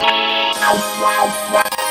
Wow, wow, wow.